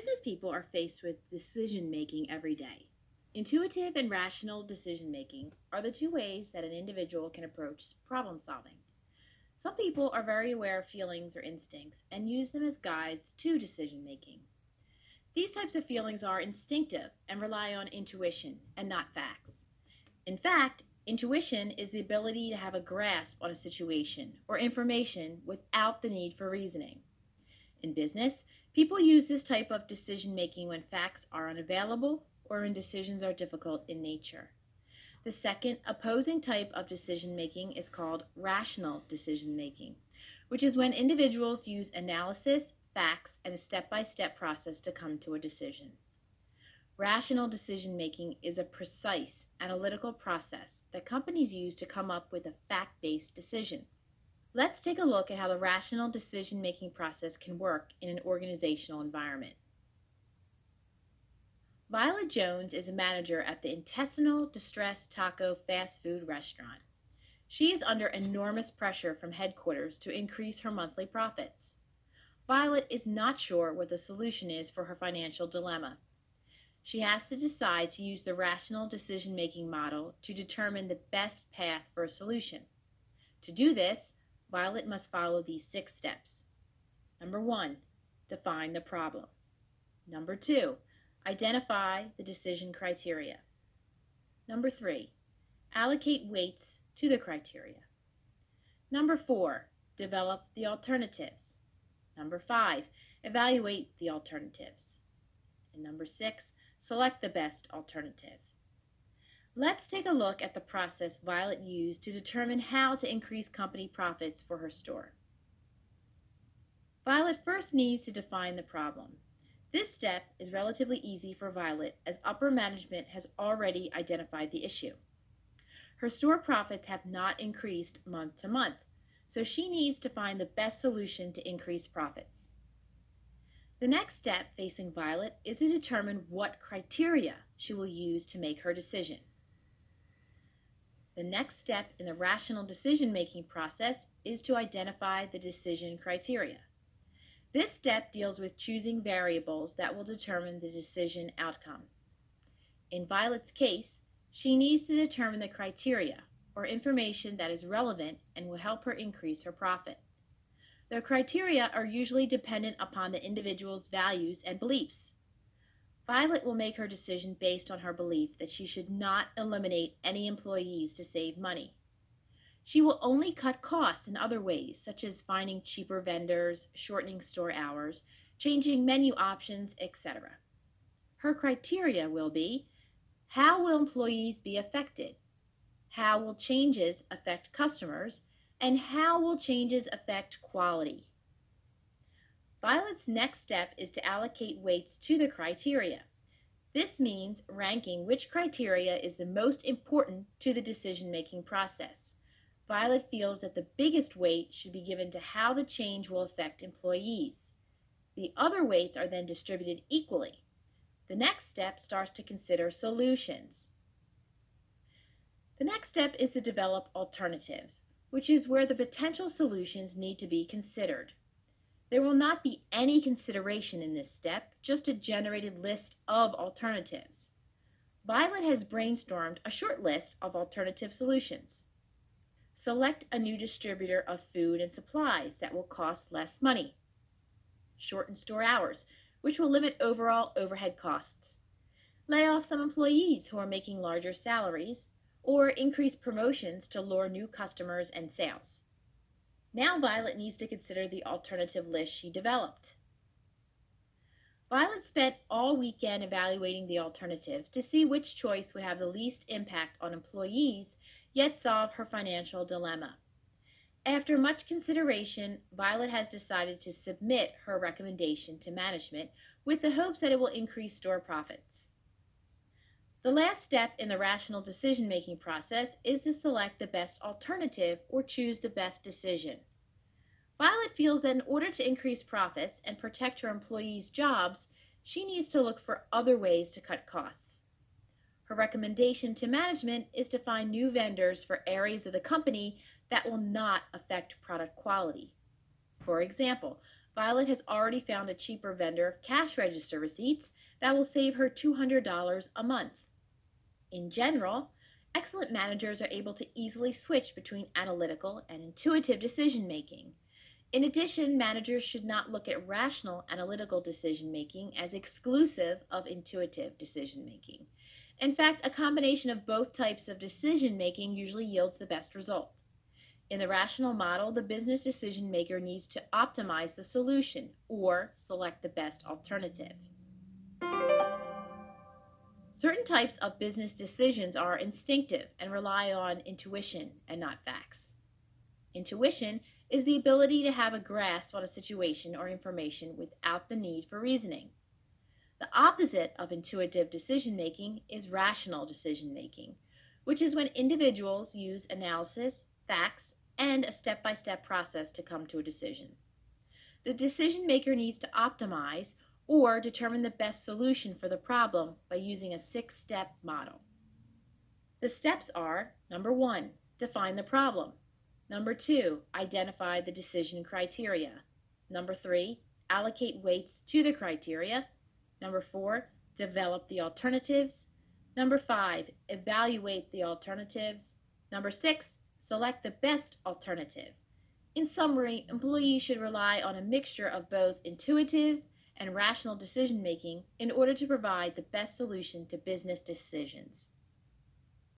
Business people are faced with decision making every day. Intuitive and rational decision making are the two ways that an individual can approach problem solving. Some people are very aware of feelings or instincts and use them as guides to decision making. These types of feelings are instinctive and rely on intuition and not facts. In fact, intuition is the ability to have a grasp on a situation or information without the need for reasoning. In business, People use this type of decision making when facts are unavailable or when decisions are difficult in nature. The second opposing type of decision making is called rational decision making, which is when individuals use analysis, facts, and a step by step process to come to a decision. Rational decision making is a precise, analytical process that companies use to come up with a fact based decision. Let's take a look at how the rational decision making process can work in an organizational environment. Violet Jones is a manager at the Intestinal Distress Taco fast food restaurant. She is under enormous pressure from headquarters to increase her monthly profits. Violet is not sure what the solution is for her financial dilemma. She has to decide to use the rational decision making model to determine the best path for a solution. To do this, Violet must follow these six steps. Number one, define the problem. Number two, identify the decision criteria. Number three, allocate weights to the criteria. Number four, develop the alternatives. Number five, evaluate the alternatives. And number six, select the best alternative. Let's take a look at the process Violet used to determine how to increase company profits for her store. Violet first needs to define the problem. This step is relatively easy for Violet as upper management has already identified the issue. Her store profits have not increased month to month, so she needs to find the best solution to increase profits. The next step facing Violet is to determine what criteria she will use to make her decision. The next step in the rational decision making process is to identify the decision criteria. This step deals with choosing variables that will determine the decision outcome. In Violet's case, she needs to determine the criteria or information that is relevant and will help her increase her profit. The criteria are usually dependent upon the individual's values and beliefs. Violet will make her decision based on her belief that she should not eliminate any employees to save money. She will only cut costs in other ways, such as finding cheaper vendors, shortening store hours, changing menu options, etc. Her criteria will be how will employees be affected? How will changes affect customers? And how will changes affect quality? Violet's next step is to allocate weights to the criteria. This means ranking which criteria is the most important to the decision-making process. Violet feels that the biggest weight should be given to how the change will affect employees. The other weights are then distributed equally. The next step starts to consider solutions. The next step is to develop alternatives, which is where the potential solutions need to be considered. There will not be any consideration in this step, just a generated list of alternatives. Violet has brainstormed a short list of alternative solutions. Select a new distributor of food and supplies that will cost less money. Shorten store hours, which will limit overall overhead costs. Lay off some employees who are making larger salaries, or increase promotions to lure new customers and sales. Now Violet needs to consider the alternative list she developed. Violet spent all weekend evaluating the alternatives to see which choice would have the least impact on employees, yet solve her financial dilemma. After much consideration, Violet has decided to submit her recommendation to management with the hopes that it will increase store profits. The last step in the rational decision making process is to select the best alternative or choose the best decision. Violet feels that in order to increase profits and protect her employees' jobs, she needs to look for other ways to cut costs. Her recommendation to management is to find new vendors for areas of the company that will not affect product quality. For example, Violet has already found a cheaper vendor of cash register receipts that will save her $200 a month. In general, excellent managers are able to easily switch between analytical and intuitive decision making. In addition, managers should not look at rational analytical decision making as exclusive of intuitive decision making. In fact, a combination of both types of decision making usually yields the best result. In the rational model, the business decision maker needs to optimize the solution or select the best alternative. Certain types of business decisions are instinctive and rely on intuition and not facts. Intuition is the ability to have a grasp on a situation or information without the need for reasoning. The opposite of intuitive decision making is rational decision making, which is when individuals use analysis, facts, and a step by step process to come to a decision. The decision maker needs to optimize or determine the best solution for the problem by using a six step model. The steps are number one, define the problem. Number two, identify the decision criteria. Number three, allocate weights to the criteria. Number four, develop the alternatives. Number five, evaluate the alternatives. Number six, select the best alternative. In summary, employees should rely on a mixture of both intuitive and rational decision making in order to provide the best solution to business decisions.